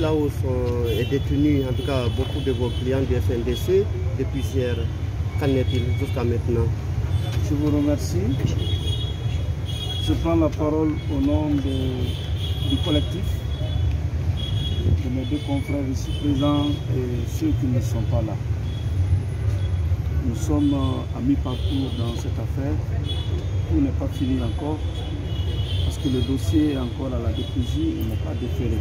là où sont détenus, en tout cas beaucoup de vos clients du FNDC depuis hier. Qu'en est-il jusqu'à maintenant? Je vous remercie. Je prends la parole au nom du collectif, de mes deux confrères ici présents et ceux qui ne sont pas là. Nous sommes à mi-parcours dans cette affaire. Tout n'est pas fini encore parce que le dossier est encore à la DPJ, il n'est pas déféré.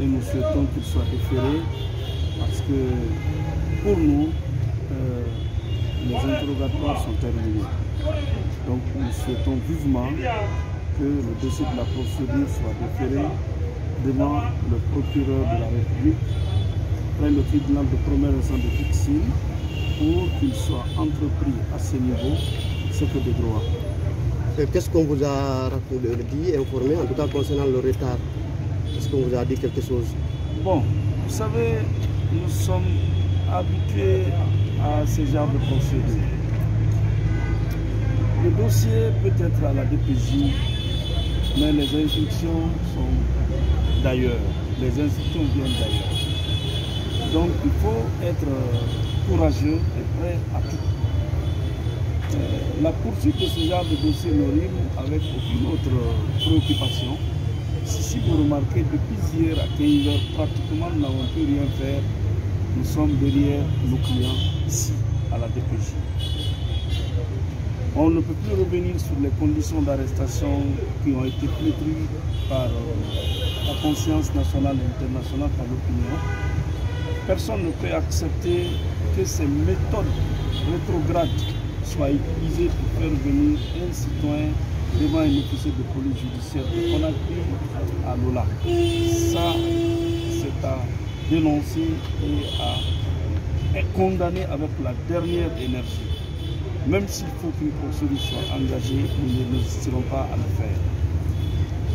Et nous souhaitons qu'il soit déféré parce que pour nous, euh, les interrogatoires sont terminés. Donc nous souhaitons vivement que le dossier de la procédure soit déféré devant le procureur de la République, près le tribunal de première instance de Fixine, pour qu'il soit entrepris à ce niveau ce que de droit. Qu'est-ce qu'on vous a dit, informé, en tout cas concernant le retard? Est-ce qu'on vous a dit quelque chose? Bon, vous savez, nous sommes habitués à ce genre de procédure. Le dossier peut être à la DPJ, mais les instructions sont d'ailleurs. Les instructions viennent d'ailleurs. Donc il faut être courageux et prêt à tout. Euh, la poursuite de ce genre de dossier nous rime avec aucune autre préoccupation. Si vous remarquez, depuis hier à 15h, pratiquement nous n'avons pu rien faire. Nous sommes derrière nos clients ici, à la DPJ. On ne peut plus revenir sur les conditions d'arrestation qui ont été flétries par euh, la conscience nationale et internationale, par l'opinion. Personne ne peut accepter que ces méthodes rétrogrades soient utilisées pour faire venir un citoyen devant un officier de police judiciaire qu'on a pris à Lola. Ça, c'est à dénoncer et à condamner avec la dernière énergie. Même s'il faut qu'une procédure soit engagée, nous n'hésiterons pas à le faire.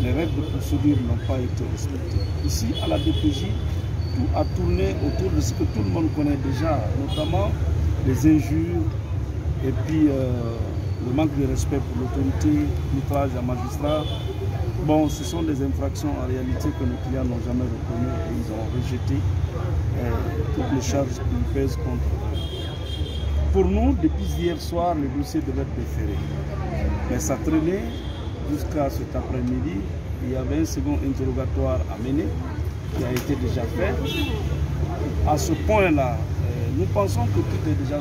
Les règles de procédure n'ont pas été respectées. Ici, à la DPJ, tout a tourné autour de ce que tout le monde connaît déjà, notamment les injures et puis euh, le manque de respect pour l'autorité, l'outrage à magistrat. Bon, ce sont des infractions en réalité que nos clients n'ont jamais reconnues et ils ont rejeté euh, toutes les charges qui pèsent contre eux. Pour nous, depuis hier soir, le dossier devait être déféré. Mais ça traînait jusqu'à cet après-midi. Il y avait un second interrogatoire à mener qui a été déjà fait. À ce point-là, nous pensons que tout est déjà